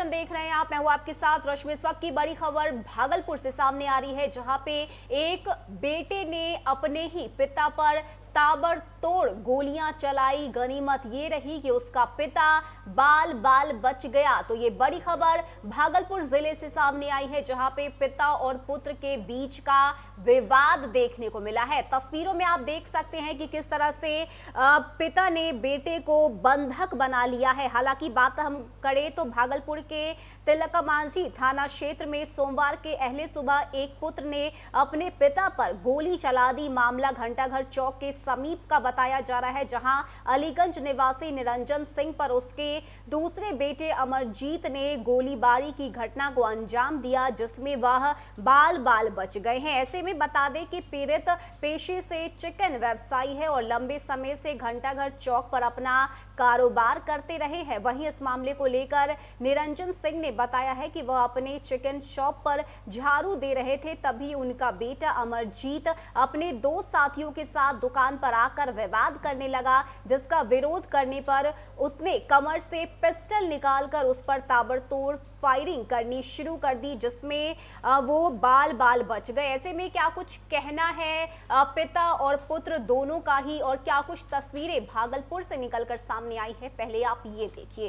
देख रहे हैं, आप, मैं हूँ आपके साथ रश्मि इस वक्त की बड़ी खबर भागलपुर से सामने आ रही है, जहाँ पे एक बेटे ने अपने ही पिता पर ताबड़तोड़ गोलियाँ चलाई, गनीमत ये रही कि उसका पिता बाल बाल बच गया। तो ये बड़ी खबर भागलपुर ज़िले से सामने आई है, जहाँ पे पिता और पुत्र के बीच का विवाद देखने को मिला है। तस्वीरों में आप देख सकते हैं कि किस तरह से पिता ने बेटे को बंधक बना लिया है। हालाँकि बात हम करें तो भागलपुर के तिलका मांझी थाना क्षेत्र में सोमवार के अहले सुबह एक पुत्र ने अपने पिता पर गोली चला दी। मामला घंटाघर चौक के समीप का बताया जा रहा है, जहाँ अलीगंज निवासी निरंजन सिंह पर उसके दूसरे बेटे अमरजीत ने गोलीबारी की घटना को अंजाम दिया, जिसमें वह बाल बाल बच गए हैं। ऐसे में बता दें कि पीड़ित पेशे से चिकन व्यवसायी है और लंबे समय से घंटाघर चौक पर अपना कारोबार करते रहे हैं। वहीं इस मामले को लेकर निरंजन सिंह ने बताया है कि वह अपने चिकन शॉप पर झाड़ू दे रहे थे, तभी उनका बेटा अमरजीत अपने दो साथियों के साथ दुकान पर आकर विवाद करने लगा जिसका विरोध करने पर उसने कमर से पिस्टल निकालकर उस पर ताबड़तोड़ फायरिंग करनी शुरू कर दी जिसमें वो बाल बाल बच गए। ऐसे में क्या कुछ कहना है पिता और पुत्र दोनों का ही और क्या कुछ तस्वीरें भागलपुर से निकलकर सामने आई है? पहले आप ये देखिए।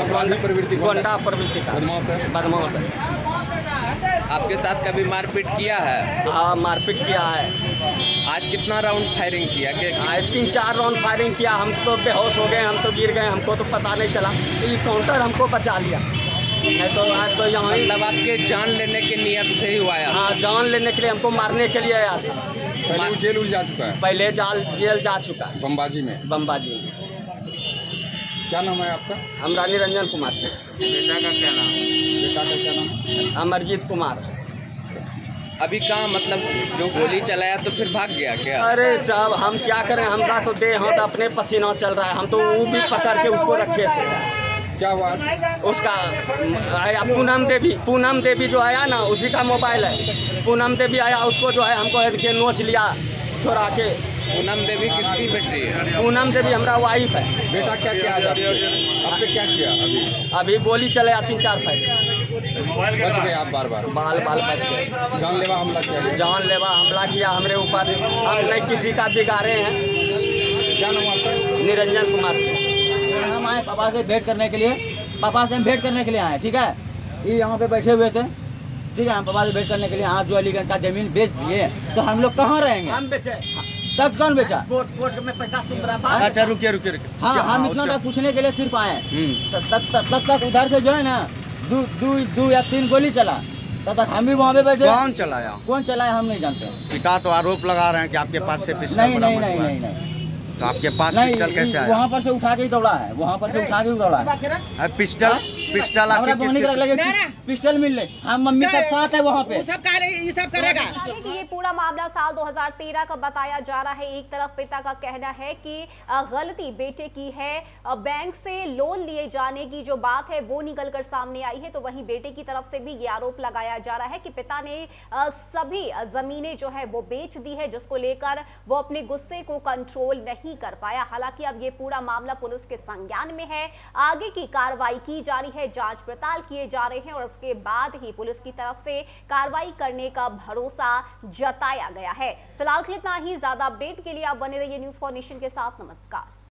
अपराधी प्रवृत्ति को गोंडा प्रवृत्ति का बदमाश बदमाश है। आपके साथ कभी मारपीट किया है? हाँ मारपीट किया है। आज कितना राउंड फायरिंग किया? कि आज तीन चार राउंड फायरिंग किया। हम तो बेहोश हो गए हम तो गिर गए हमको तो पता नहीं चला। तो ये काउंटर हमको बचा लिया। नहीं तो आज तो यहाँ ही मतलब आपके जान लेने की नियत से ही हुआ है? हाँ जान लेने के लिए हमको मारने के लिए आया। था पहले जेल उल जा चुका है? पहले जाल जेल जा चुका है। बम्बाजी में? बम्बाजी में। क्या नाम है आपका? हम रानी रंजन कुमार। बेटा का क्या नाम? बेटा का क्या नाम? अमरजीत कुमार। अभी कहाँ मतलब जो गोली चलाया तो फिर भाग गया क्या? अरे साहब हम क्या करें? हमरा तो दे हम तो अपने पसीना चल रहा है। हम तो वो भी पकड़ के उसको रखे थे। क्या हुआ? उसका आया पूनम देवी पूनम देवी जो आया ना उसी का मोबाइल है। पूनम देवी आया उसको जो है हमको नोच लिया छोड़ा के। पूनम देवी किसकी बेटी है? पूनम देवी हमारा वाइफ है। बेटा क्या किया आज आपके आपने क्या किया अभी? अभी गोली चले तीन चार फाइट बच गए आप बार बार। बाल बाल बच गए। जानलेवा हमला किया गया। जान लेवा हमला किया हमारे ऊपर। हम नहीं किसी का बिगाड़े हैं। क्या नाम आपका? निरंजन कुमार। हम आए पापा से भेंट करने के लिए। पापा से हम भेंट करने के लिए आए ठीक है? ये यहाँ पे बैठे हुए थे। ठीक है हम पापा से भेंट करने के लिए यहाँ जो अलीगंज का ज़मीन बेच दिए तो हम लोग कहाँ रहेंगे? हम बेचे। तब कौन बेचा? कोर्ट कोर्ट में पैसा तुम रहा अच्छा, रुकिए रुकिए रुकिए। हाँ हम इतना तक पूछने के लिए सिर्फ़ आए। तब तब तब- तब तक उधर से जो है ना दो दो दो या तीन गोली चला। तब तक हम भी वहाँ पे बैठे। कौन चलाया? कौन चलाया हम नहीं जानते। पिता तो आरोप लगा रहे हैं कि आपके पास से पिस्टल नहीं नहीं नहीं नहीं नहीं। तो आपके पास पिस्टल कैसे आया? वहाँ पर से उठा के ही दौड़ा है। वहाँ पर से उठा के ही दौड़ा है। है? पिस्टल पिस्टल पिस्टल मिल ले। हम मम्मी सब साथ है वहाँ पे। सब सब करेगा। कि ये पूरा मामला साल 2013 का बताया जा रहा है। एक तरफ़ पिता का कहना है कि गलती बेटे की है। बैंक से लोन लिए जाने की जो बात है वो निकल कर सामने आई है। तो वहीं बेटे की तरफ़ से भी ये आरोप लगाया जा रहा है कि पिता ने सभी जमीनें जो है वो बेच दी है जिसको लेकर वो अपने गुस्से को कंट्रोल नहीं कर पाया। हालाँकि अब ये पूरा मामला पुलिस के संज्ञान में है। आगे की कार्रवाई की जा रही है। जाँच पड़ताल किए जा रहे हैं और उसके बाद ही पुलिस की तरफ़ से कार्रवाई करने का भरोसा जताया गया है। फ़िलहाल के इतना ही। ज़्यादा अपडेट के लिए आप बने रहिए न्यूज़ फॉर नेशन के साथ। नमस्कार।